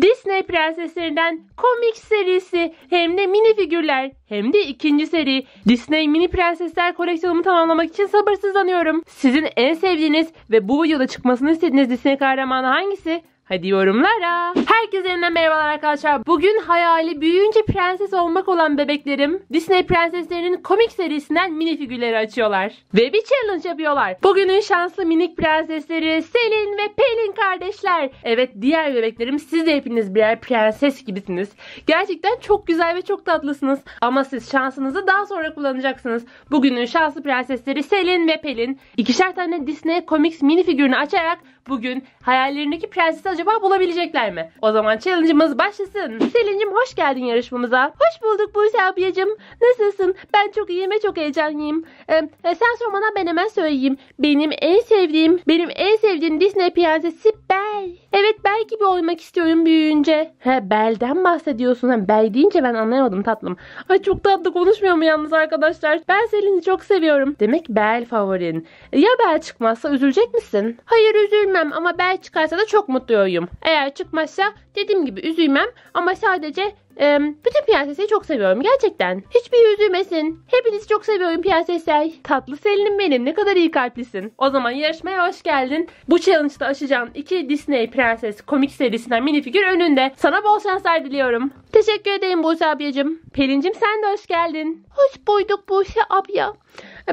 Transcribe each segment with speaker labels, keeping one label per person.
Speaker 1: Disney prenseslerinden komik serisi hem de mini figürler hem de ikinci seri Disney mini prensesler koleksiyonumu tamamlamak için sabırsızlanıyorum. Sizin en sevdiğiniz ve bu videoda çıkmasını istediğiniz Disney kahramanı hangisi? Hadi yorumlara. Herkese yeniden merhabalar arkadaşlar. Bugün hayali büyüyünce prenses olmak olan bebeklerim Disney prenseslerinin komik serisinden mini figürleri açıyorlar. Ve bir challenge yapıyorlar. Bugünün şanslı minik prensesleri Selin ve Pelin kardeşler. Evet diğer bebeklerim siz de hepiniz birer prenses gibisiniz. Gerçekten çok güzel ve çok tatlısınız. Ama siz şansınızı daha sonra kullanacaksınız. Bugünün şanslı prensesleri Selin ve Pelin ikişer tane Disney Comics mini figürünü açarak bugün hayallerindeki prensesi acaba bulabilecekler mi? O zaman challenge'ımız başlasın. Selin'cim hoş geldin yarışmamıza. Hoş bulduk Buse ablacığım. Nasılsın? Ben çok iyiyim ve çok heyecanlıyım. Ee, e, sen sormana ben hemen söyleyeyim. Benim en sevdiğim, benim en sevdiğim Disney prensesi Belle. Evet Belle gibi olmak istiyorum büyüyünce. He Belle'den bahsediyorsun. Ha, Belle deyince ben anlayamadım tatlım. Ay çok tatlı konuşmuyor mu yalnız arkadaşlar? Ben Selin'i çok seviyorum. Demek Belle favorin. Ya Belle çıkmazsa üzülecek misin? Hayır üzülmem ama Belle çıkarsa da çok mutluyum. Eğer çıkmazsa dediğim gibi üzülmem ama sadece e, bütün prensesleri çok seviyorum gerçekten. Hiçbir üzülmesin. Hepinizi çok seviyorum prensesler. Tatlı Selin'im benim ne kadar iyi kalplisin. O zaman yarışmaya hoş geldin. Bu challenge'da aşacağın iki Disney Prenses komik serisinden minifigür önünde. Sana bol şanslar diliyorum. Teşekkür ederim Buse ablacığım. Pelin'cim sen de hoş geldin. Hoş bulduk Buse abla.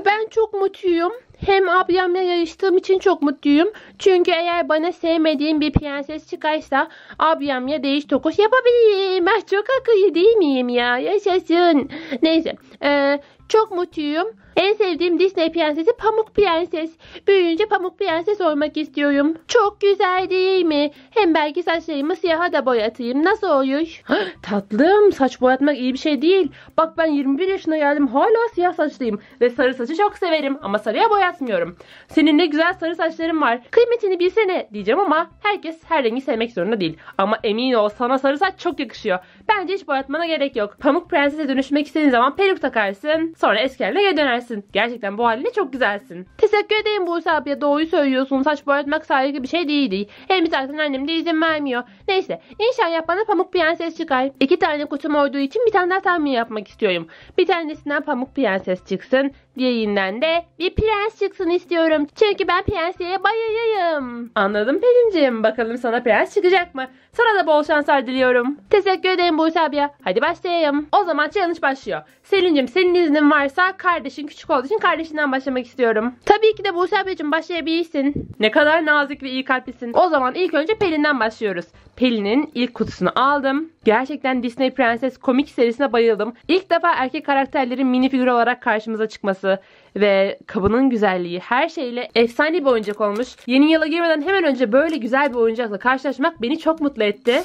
Speaker 1: Ben çok mutluyum. Hem ablamla yarıştığım için çok mutluyum. Çünkü eğer bana sevmediğim bir prenses çıkarsa ablamla değiş tokuş yapabilirim. Ben çok akıllı değil miyim ya? Yaşasın. Neyse. Ee, çok mutluyum. En sevdiğim Disney prensesi Pamuk Prenses. Büyüyünce Pamuk Prenses olmak istiyorum. Çok güzel değil mi? Hem belki saçlarımı siyaha da boyatayım. Nasıl olur? Tatlım saç boyatmak iyi bir şey değil. Bak ben 21 yaşına geldim hala siyah saçlıyım. Ve sarı saçı çok severim ama sarıya boyatmıyorum. Senin ne güzel sarı saçların var. Kıymetini bilsene diyeceğim ama herkes her rengi sevmek zorunda değil. Ama emin ol sana sarı saç çok yakışıyor. Bence hiç boyatmana gerek yok. Pamuk Prenses'e dönüşmek istediğin zaman peruk takarsın. Sonra eski haline geri dönersin. Gerçekten bu haline çok güzelsin. Teşekkür ederim Buse abiye. Doğruyu söylüyorsun. Saç boyatmak saygı bir şey değildi. Hem zaten annem de izin vermiyor. Neyse. İnşallah bana Pamuk Prenses çıkar. İki tane kutum olduğu için bir tane daha tahmin yapmak istiyorum. Bir tanesinden Pamuk Prenses çıksın. Diğerinden de bir prens çıksın istiyorum. Çünkü ben prensliğe bayılırım. Anladım Pelin'ciğim. Bakalım sana prens çıkacak mı? Sana da bol şanslar diliyorum. Teşekkür ederim Buse abiye. Hadi başlayalım. O zaman challenge başlıyor. Selin'cim senin iznin varsa kardeşin küçük olduğu için kardeşinden başlamak istiyorum. Tabii ki de Buse ablacığım başlayabilirsin. Ne kadar nazik ve iyi kalplisin. O zaman ilk önce Pelin'den başlıyoruz. Pelin'in ilk kutusunu aldım. Gerçekten Disney Prenses komik serisine bayıldım. İlk defa erkek karakterlerin minifigür olarak karşımıza çıkması ve kabının güzelliği her şeyle efsane bir oyuncak olmuş. Yeni yıla girmeden hemen önce böyle güzel bir oyuncakla karşılaşmak beni çok mutlu etti.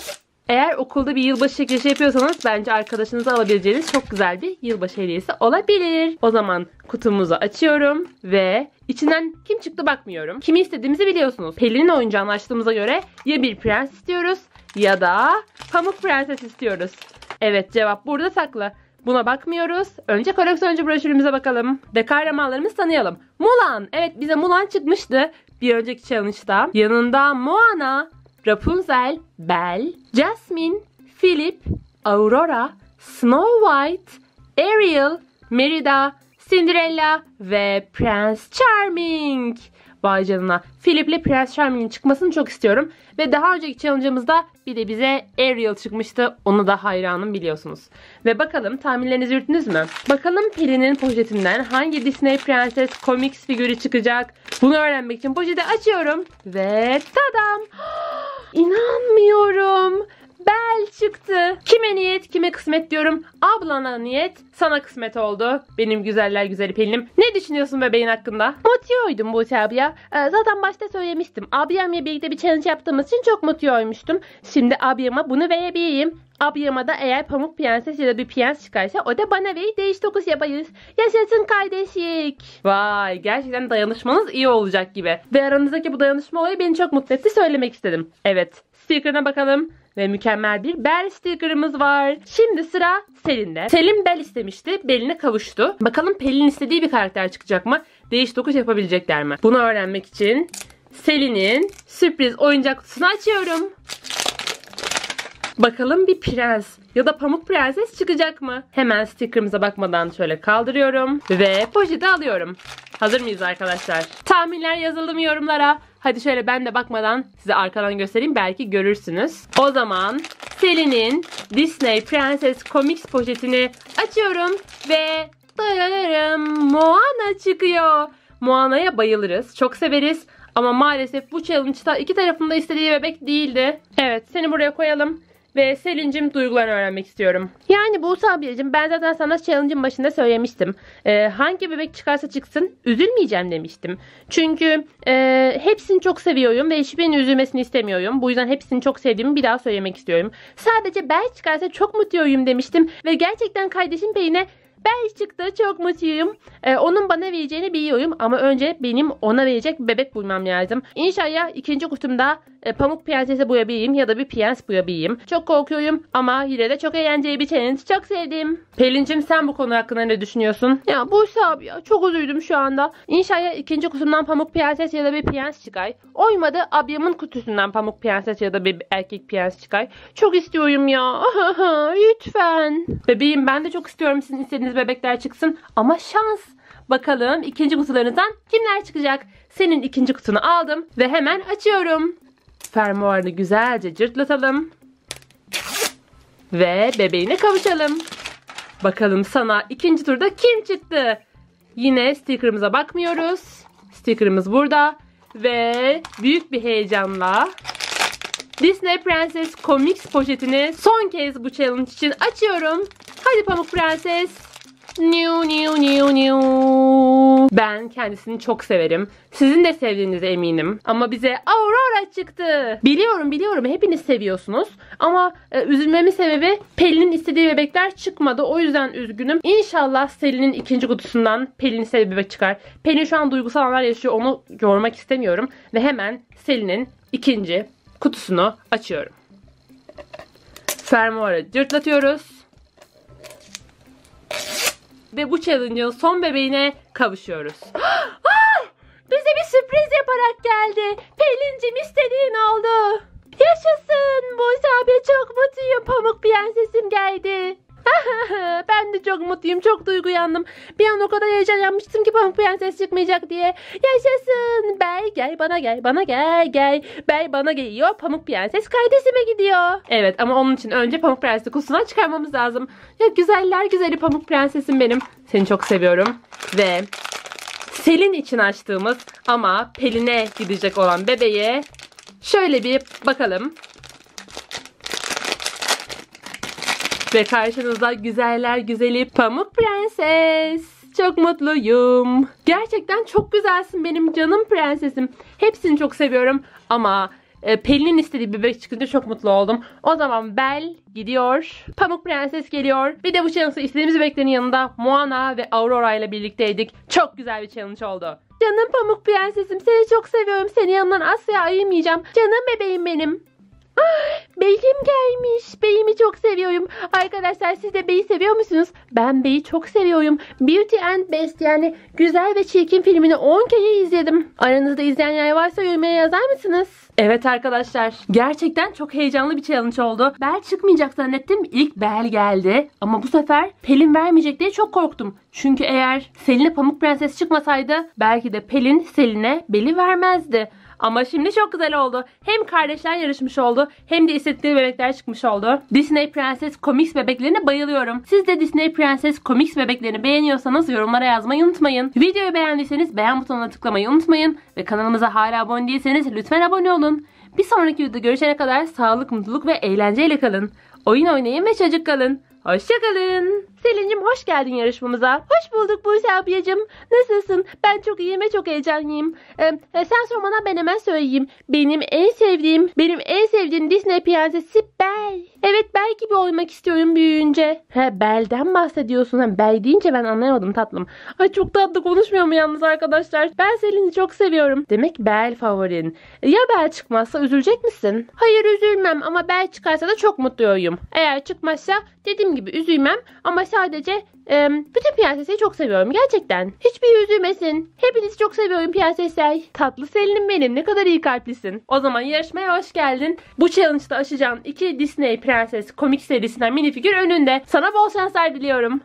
Speaker 1: Eğer okulda bir yılbaşı çekilişi yapıyorsanız bence arkadaşınıza alabileceğiniz çok güzel bir yılbaşı hediyesi olabilir. O zaman kutumuzu açıyorum ve içinden kim çıktı bakmıyorum. Kimi istediğimizi biliyorsunuz. Pelin'in oyuncağını açtığımıza göre ya bir prens istiyoruz ya da pamuk prenses istiyoruz. Evet cevap burada saklı. Buna bakmıyoruz. Önce koleksiyoncu broşürümüze bakalım. Ve kahramanlarımızı tanıyalım. Mulan. Evet bize Mulan çıkmıştı bir önceki challenge'da. Yanında Moana, Rapunzel, Belle, Jasmine, Philip, Aurora, Snow White, Ariel, Merida, Cinderella ve Prince Charming. Vay canına. Philip'le Prince Charming'in çıkmasını çok istiyorum. Ve daha önceki challenge'ımızda bir de bize Ariel çıkmıştı. Onu da hayranım biliyorsunuz. Ve bakalım tahminlerinizi yürüttünüz mü? Bakalım Pelin'in poşetinden hangi Disney Prenses Comics figürü çıkacak? Bunu öğrenmek için poşeti açıyorum. Ve tadam! İnanmıyorum. Bel çıktı. Kime niyet kime kısmet diyorum. Ablana niyet sana kısmet oldu. Benim güzeller güzeli Pelin'im. Ne düşünüyorsun bebeğin hakkında? Mutluydum bu abla. Ee, zaten başta söylemiştim. Ablamla birlikte bir challenge yaptığımız için çok mutluymuştum. Şimdi ablama bunu verebileyim. Ablama da eğer pamuk prenses ya da bir prens çıkarsa o da bana verir değiş tokuş yaparız. Yaşasın kardeşlik. Vay gerçekten dayanışmanız iyi olacak gibi. Ve aranızdaki bu dayanışma olayı beni çok mutlu etti söylemek istedim. Evet sticker'ına bakalım. Ve mükemmel bir Bel sticker'ımız var. Şimdi sıra Selin'de. Selin Bel istemişti. Beline kavuştu. Bakalım Pelin istediği bir karakter çıkacak mı? Değiş tokuş yapabilecekler mi? Bunu öğrenmek için Selin'in sürpriz oyuncak kutusunu açıyorum. Bakalım bir prens ya da pamuk prenses çıkacak mı? Hemen sticker'ımıza bakmadan şöyle kaldırıyorum ve poşeti alıyorum. Hazır mıyız arkadaşlar? Tahminler yazıldı mı yorumlara? Hadi şöyle ben de bakmadan size arkadan göstereyim belki görürsünüz. O zaman Selin'in Disney Prenses Comics poşetini açıyorum ve Dararım, Moana çıkıyor. Moana'ya bayılırız. Çok severiz. Ama maalesef bu challenge'da iki tarafında istediği bebek değildi. Evet seni buraya koyalım. Ve Selin'cim duygularını öğrenmek istiyorum. Yani Buse ablacığım ben zaten sana challenge'ın başında söylemiştim. Ee, hangi bebek çıkarsa çıksın üzülmeyeceğim demiştim. Çünkü e, hepsini çok seviyorum ve hiçbirinin üzülmesini istemiyorum. Bu yüzden hepsini çok sevdiğimi bir daha söylemek istiyorum. Sadece Bel çıkarsa çok mutluyum demiştim. Ve gerçekten kardeşim Peyne ben çıktı çok mutluyum. Ee, onun bana vereceğini biliyorum ama önce benim ona verecek bebek bulmam lazım. İnşallah ikinci kutumda e, pamuk prensesi boyabileyim ya da bir prens boyabileyim. Çok korkuyorum ama yine de çok eğlenceli bir challenge. Çok sevdim. Pelin'cim sen bu konu hakkında ne düşünüyorsun? Ya bu abi ya çok üzüldüm şu anda. İnşallah ikinci kutumdan pamuk prenses ya da bir prens çıkar. Oymadı ablamın kutusundan pamuk prenses ya da bir erkek prens çıkar. Çok istiyorum ya. Lütfen. Bebeğim ben de çok istiyorum sizin istediğiniz bebekler çıksın. Ama şans. Bakalım ikinci kutularınızdan kimler çıkacak? Senin ikinci kutunu aldım ve hemen açıyorum. Fermuarını güzelce cırtlatalım. Ve bebeğine kavuşalım. Bakalım sana ikinci turda kim çıktı? Yine sticker'ımıza bakmıyoruz. Sticker'ımız burada. Ve büyük bir heyecanla Disney Princess Comics poşetini son kez bu challenge için açıyorum. Hadi Pamuk Prenses. New new new new. Ben kendisini çok severim. Sizin de sevdiğinize eminim. Ama bize Aurora çıktı. Biliyorum biliyorum hepiniz seviyorsunuz. Ama e, üzülmemin sebebi Pelin'in istediği bebekler çıkmadı. O yüzden üzgünüm. İnşallah Selin'in ikinci kutusundan Pelin istediği bebek çıkar. Pelin şu an duygusal anlar yaşıyor. Onu görmek istemiyorum. Ve hemen Selin'in ikinci kutusunu açıyorum. Fermuarı cırtlatıyoruz. Ve bu challenge'ın son bebeğine kavuşuyoruz. Ah! Bize bir sürpriz yaparak geldi. Pelin'cim istediğin oldu. Yaşasın. Buse abi çok mutluyum. Pamuk prensesim geldi. ben de çok mutluyum. Çok duygulandım. Bir an o kadar heyecanlanmıştım ki Pamuk Prenses çıkmayacak diye. Yaşasın. Bey gel bana gel. Bana gel gel. Bey bana geliyor. Pamuk Prenses kardeşime gidiyor. Evet ama onun için önce Pamuk Prenses'i kutusundan çıkarmamız lazım. Ya güzeller güzeli Pamuk Prensesim benim. Seni çok seviyorum. Ve Selin için açtığımız ama Pelin'e gidecek olan bebeğe şöyle bir bakalım. Ve karşınızda güzeller güzeli Pamuk Prenses. Çok mutluyum. Gerçekten çok güzelsin benim canım prensesim. Hepsini çok seviyorum ama e, Pelin'in istediği bebek çıkınca çok mutlu oldum. O zaman Bel gidiyor. Pamuk Prenses geliyor. Bir de bu challenge'ı istediğimiz bebeklerin yanında Moana ve Aurora ile birlikteydik. Çok güzel bir challenge oldu. Canım Pamuk Prensesim seni çok seviyorum. Seni yanından asla ayırmayacağım. Canım bebeğim benim. Beyim gelmiş. Beyimi çok seviyorum. Arkadaşlar siz de Bey'i seviyor musunuz? Ben Bey'i çok seviyorum. Beauty and Beast yani Güzel ve Çirkin filmini 10 kere izledim. Aranızda izleyenler varsa yorumlara yazar mısınız? Evet arkadaşlar. Gerçekten çok heyecanlı bir challenge oldu. Bel çıkmayacak zannettim. İlk Bel geldi. Ama bu sefer Pelin vermeyecek diye çok korktum. Çünkü eğer Selin'e Pamuk Prenses çıkmasaydı belki de Pelin Selin'e Bel'i vermezdi. Ama şimdi çok güzel oldu. Hem kardeşler yarışmış oldu hem de istedikleri bebekler çıkmış oldu. Disney Prenses Comics bebeklerine bayılıyorum. Siz de Disney Prenses Comics bebeklerini beğeniyorsanız yorumlara yazmayı unutmayın. Videoyu beğendiyseniz beğen butonuna tıklamayı unutmayın. Ve kanalımıza hala abone değilseniz lütfen abone olun. Bir sonraki videoda görüşene kadar sağlık, mutluluk ve eğlenceyle kalın. Oyun oynayın ve çocuk kalın. Hoşçakalın. Selin'cim hoş geldin yarışmamıza. Hoş bulduk Buse ablacığım. Nasılsın? Ben çok iyiyim ve çok heyecanlıyım. Ee, sen sormana ben hemen söyleyeyim. Benim en sevdiğim, benim en sevdiğim Disney prensesi Belle. Evet Belle gibi olmak istiyorum büyüyünce. He Belle'den bahsediyorsun. Ha, Belle deyince ben anlayamadım tatlım. Ay çok tatlı konuşmuyor mu yalnız arkadaşlar? Ben Selin'i çok seviyorum. Demek Belle favorin. Ya Belle çıkmazsa üzülecek misin? Hayır üzülmem ama Belle çıkarsa da çok mutluyum. Eğer çıkmazsa dediğim gibi üzülmem ama sadece e, bütün prensesleri çok seviyorum gerçekten. Hiçbir üzülmesin. Hepinizi çok seviyorum prensesler. Tatlı Selin'im benim ne kadar iyi kalplisin. O zaman yarışmaya hoş geldin. Bu challenge'da aşacağın iki Disney Prenses komik serisinden minifigür önünde. Sana bol şanslar diliyorum.